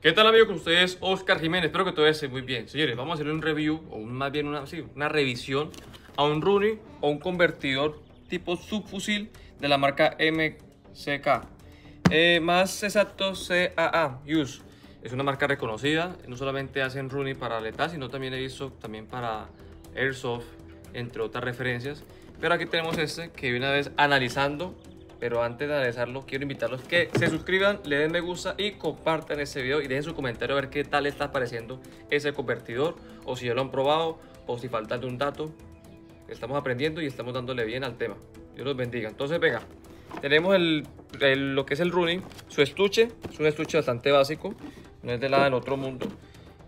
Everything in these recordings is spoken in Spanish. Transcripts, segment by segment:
¿Qué tal amigos con ustedes? Oscar Jiménez, espero que todo esté muy bien. Señores, vamos a hacer un review, o más bien una, sí, una revisión a un Rooney o un convertidor tipo subfusil de la marca MCK. Eh, más exacto, CAA, Use. Es una marca reconocida, no solamente hacen Rooney para letal, sino también he visto también para Airsoft, entre otras referencias. Pero aquí tenemos este que una vez analizando pero antes de analizarlo, quiero invitarlos que se suscriban, le den me gusta y compartan este video y dejen su comentario a ver qué tal está pareciendo ese convertidor o si ya lo han probado o si falta un dato. Estamos aprendiendo y estamos dándole bien al tema. Dios los bendiga. Entonces, venga, tenemos el, lo que es el running, su estuche, es un estuche bastante básico, no es de nada del otro mundo.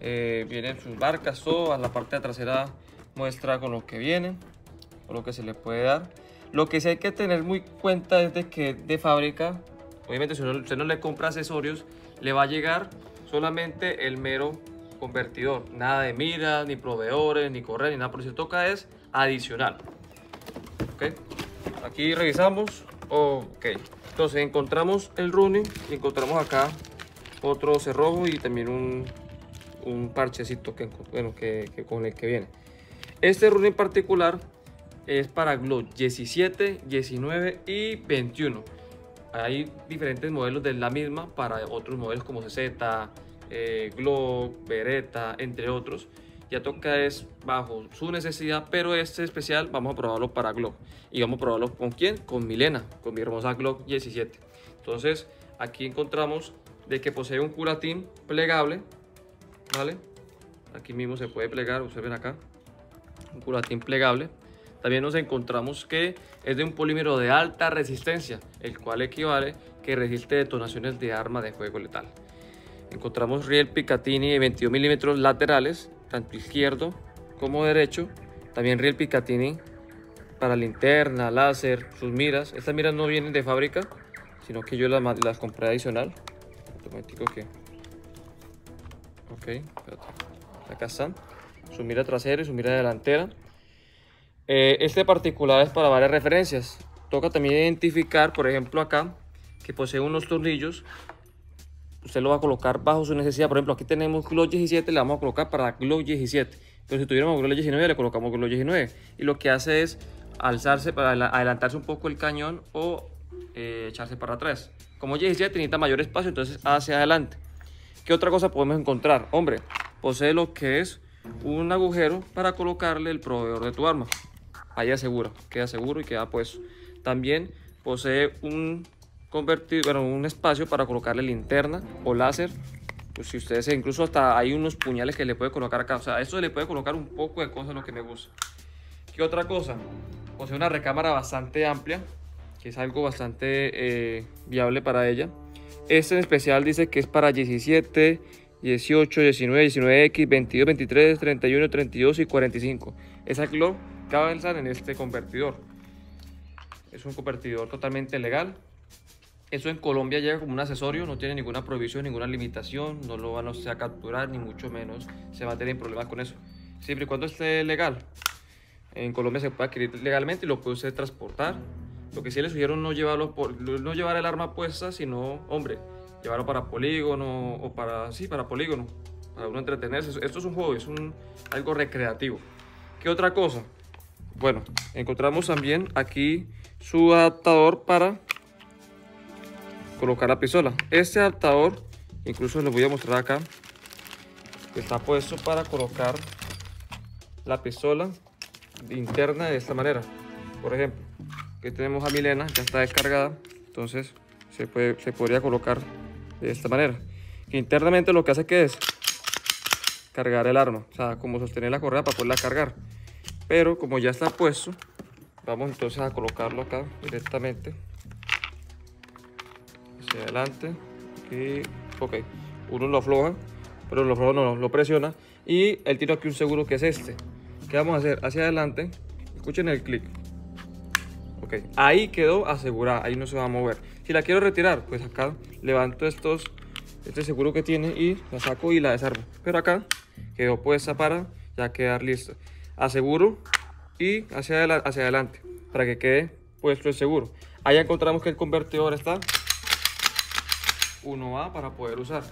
Eh, vienen sus barcas, todo, a la parte de trasera muestra con lo que viene, con lo que se le puede dar. Lo que sí hay que tener muy cuenta es de que de fábrica, obviamente si usted no le compra accesorios, le va a llegar solamente el mero convertidor. Nada de miras, ni proveedores, ni correr, ni nada. Por eso toca es adicional. ¿Ok? Aquí revisamos. Ok. Entonces encontramos el running y encontramos acá otro cerrojo y también un, un parchecito que, bueno, que, con el que viene. Este running particular es para Glock 17, 19 y 21. Hay diferentes modelos de la misma para otros modelos como CZ, eh, Glock, Beretta, entre otros. Ya toca es bajo su necesidad, pero este especial vamos a probarlo para Glock. Y vamos a probarlo con quién? Con Milena, con mi hermosa Glock 17. Entonces, aquí encontramos de que posee un curatín plegable, ¿vale? Aquí mismo se puede plegar, ustedes ven acá, un curatín plegable también nos encontramos que es de un polímero de alta resistencia, el cual equivale que resiste detonaciones de arma de fuego letal. Encontramos riel Picatinny de 22 milímetros laterales, tanto izquierdo como derecho. También riel Picatinny para linterna, láser, sus miras. Estas miras no vienen de fábrica, sino que yo las, las compré adicional. Automático que... Ok, acá están. Su mira trasera y su mira delantera. Eh, este particular es para varias referencias. Toca también identificar, por ejemplo acá, que posee unos tornillos. Usted lo va a colocar bajo su necesidad. Por ejemplo, aquí tenemos Glock 17, le vamos a colocar para Glock 17. Pero si tuviéramos Glock 19, le colocamos Glock 19. Y lo que hace es alzarse, para adelantarse un poco el cañón o eh, echarse para atrás. Como 17 necesita mayor espacio, entonces hacia adelante. ¿Qué otra cosa podemos encontrar? Hombre, posee lo que es un agujero para colocarle el proveedor de tu arma ahí asegura, queda seguro y queda pues. También posee un convertido, bueno, un espacio para colocarle linterna o láser. Pues si ustedes incluso hasta hay unos puñales que le puede colocar acá. O sea, eso le puede colocar un poco de cosas lo que me gusta. ¿Qué otra cosa? Posee una recámara bastante amplia, que es algo bastante eh, viable para ella. Este en especial dice que es para 17, 18, 19, 19X, 22, 23, 31, 32 y 45. Esa Glock en este convertidor. Es un convertidor totalmente legal. Eso en Colombia llega como un accesorio, no tiene ninguna prohibición, ninguna limitación, no lo van a capturar, ni mucho menos se va a tener problemas con eso. Siempre y cuando esté legal. En Colombia se puede adquirir legalmente y lo puede usted transportar. Lo que sí le sugiero no llevarlo no llevar el arma puesta, sino, hombre, llevarlo para polígono o para, sí, para polígono, para uno entretenerse. Esto es un juego, es algo recreativo. ¿Qué otra cosa? Bueno, encontramos también aquí su adaptador para colocar la pistola. Este adaptador, incluso les voy a mostrar acá, está puesto para colocar la pistola interna de esta manera. Por ejemplo, aquí tenemos a Milena, ya está descargada, entonces se, puede, se podría colocar de esta manera. internamente lo que hace que es cargar el arma, o sea, como sostener la correa para poderla cargar pero como ya está puesto vamos entonces a colocarlo acá directamente. Hacia adelante y ok. Uno lo afloja pero lo afloja no lo presiona. Y él tiene aquí un seguro que es este. ¿qué vamos a hacer? hacia adelante escuchen el clic. Ok ahí quedó asegurada ahí no se va a mover. Si la quiero retirar pues acá levanto estos este seguro que tiene y la saco y la desarmo. Pero acá quedó puesta para ya quedar listo aseguro y hacia, hacia adelante para que quede puesto el seguro. Ahí encontramos que el convertidor está 1A para poder usar.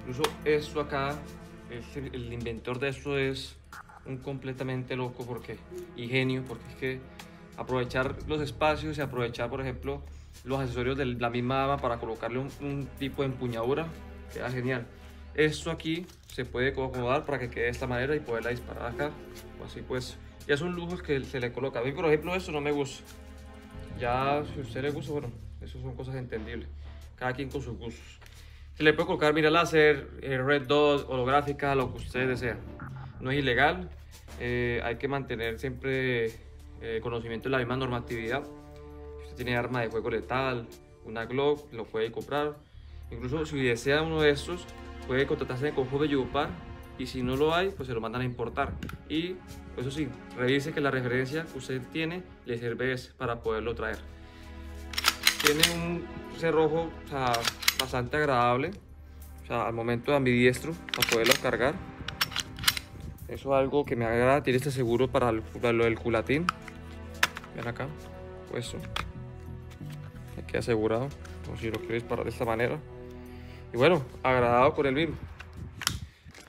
Incluso esto acá, el, inventor de esto es un completamente loco porque, y genio, porque es que aprovechar los espacios y aprovechar, por ejemplo, los accesorios de la misma dama para colocarle un, tipo de empuñadura, queda genial. Esto aquí se puede acomodar para que quede de esta manera y poderla disparar acá, o así pues. Ya son lujos que se le coloca. A mí, por ejemplo, eso no me gusta. Ya, si a usted le gusta, bueno, eso son cosas entendibles. Cada quien con sus gustos. Se le puede colocar mira láser, eh, red dot, holográfica, lo que usted desea. No es ilegal. Eh, hay que mantener siempre eh, conocimiento de la misma normatividad. Si usted tiene arma de fuego letal, una Glock, lo puede comprar. Incluso si desea uno de estos, puede contratarse con Jove Yupar y si no lo hay, pues se lo mandan a importar. Y eso sí, revise que la referencia que usted tiene le sirve para poderlo traer. Tiene un cerrojo bastante agradable, o sea, al momento ambidiestro para poderlo cargar. Eso es algo que me agrada, tiene este seguro para, lo del culatín. Ven acá, pues eso. Aquí asegurado, si lo quieres disparar de esta manera. Y bueno, agradado con el mismo.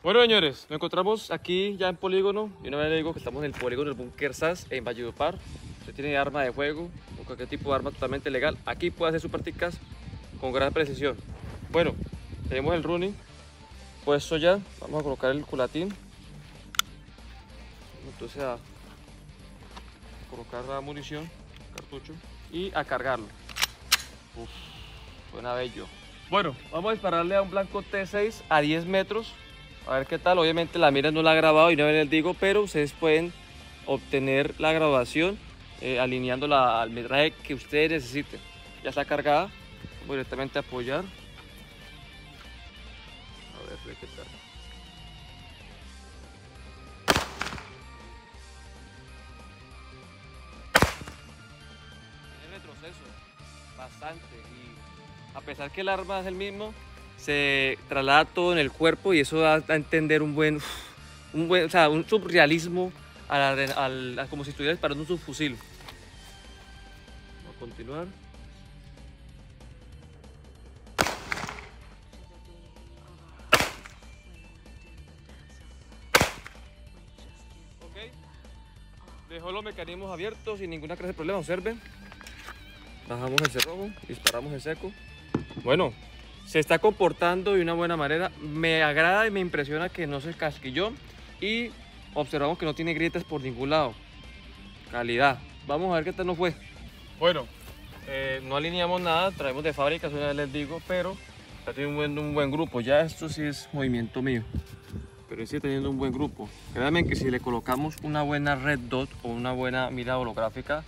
Bueno, señores, nos encontramos aquí ya en Polígono. Y una vez le digo que estamos en el Polígono del Bunker SAS en Valledupar. Usted tiene arma de fuego o cualquier tipo de arma totalmente legal. Aquí puede hacer sus prácticas con gran precisión. Bueno, tenemos el running puesto ya. Vamos a colocar el culatín. Entonces a colocar la munición, cartucho y a cargarlo. Uf, suena bello. Bueno, vamos a dispararle a un blanco T6 a 10 metros. A ver qué tal. Obviamente la mira no la ha grabado y no les digo, pero ustedes pueden obtener la grabación eh, alineándola al metraje que ustedes necesiten. Ya está cargada. Voy directamente a apoyar. A ver qué tal. retroceso bastante y a pesar que el arma es el mismo se traslada todo en el cuerpo y eso da a entender un buen, un buen o sea, un surrealismo como si estuviera disparando un subfusil. Vamos a continuar. Ok. Dejó los mecanismos abiertos sin ninguna clase de problema, observen. Bajamos el cerrojo, disparamos en seco. Bueno, se está comportando de una buena manera. Me agrada y me impresiona que no se casquilló y observamos que no tiene grietas por ningún lado. Calidad. Vamos a ver qué tal nos fue. Bueno, eh, no alineamos nada, traemos de fábrica, una vez les digo, pero está buen, un buen grupo. Ya esto sí es movimiento mío, pero sigue teniendo un buen grupo. Créanme que si le colocamos una buena red dot o una buena mira holográfica,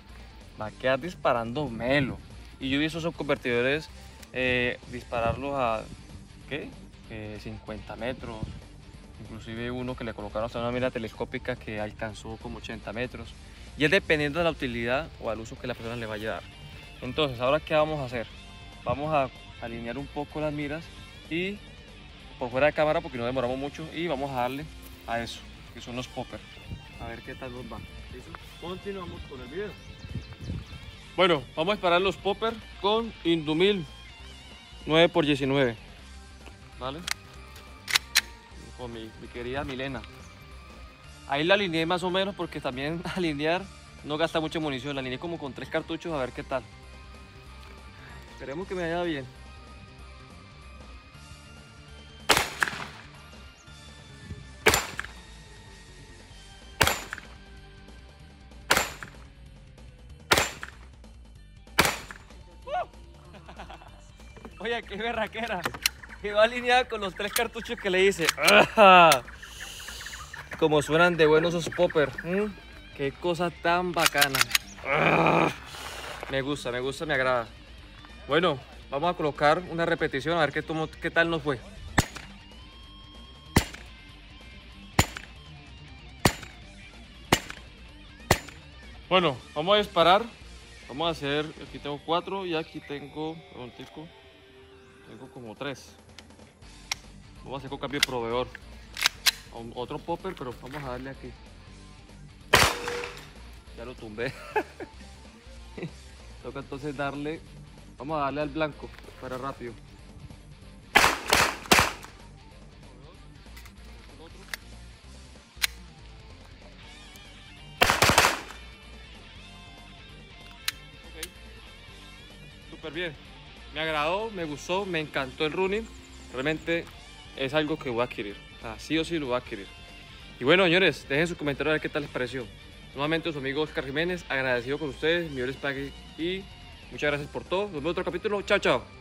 va a quedar disparando melo. Y yo vi esos convertidores eh, dispararlos a ¿qué? 50 metros, inclusive uno que le colocaron hasta una mira telescópica que alcanzó como 80 metros. Y es dependiendo de la utilidad o al uso que la persona le vaya a dar. Entonces, ¿ahora qué vamos a hacer? Vamos a alinear un poco las miras y por fuera de cámara porque no demoramos mucho y vamos a darle a eso, que son los poppers. A ver qué tal nos va. Continuamos con el video. Bueno, vamos a disparar los poppers con Indumil 9 por 19 ¿Vale? Con mi, querida Milena. Ahí la alineé más o menos porque también alinear no gasta mucha munición. La alineé como con tres cartuchos a ver qué tal. Esperemos que me vaya bien. Oye, qué berraquera. Quedó alineada con los tres cartuchos que le hice. Como suenan de buenos esos poppers. Qué cosa tan bacana. Me gusta, me gusta, me agrada. Bueno, vamos a colocar una repetición a ver qué, qué tal nos fue. Bueno, vamos a disparar. Vamos a hacer, aquí tengo cuatro y aquí tengo, un tico. Tengo como tres. Vamos a hacer con cambio de proveedor. Otro popper, pero vamos a darle aquí. Ya lo tumbé. Toca entonces darle... Vamos a darle al blanco, para rápido. Okay. Súper bien. Me agradó, me gustó, me encantó el running. Realmente es algo que voy a adquirir. O sí o sí lo voy a adquirir. Y bueno, señores, dejen su comentario a ver qué tal les pareció. Nuevamente su amigo Oscar Jiménez, agradecido con ustedes, mi Pague y muchas gracias por todo. Nos vemos en otro capítulo. Chao, chao.